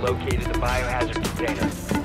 Located the biohazard container.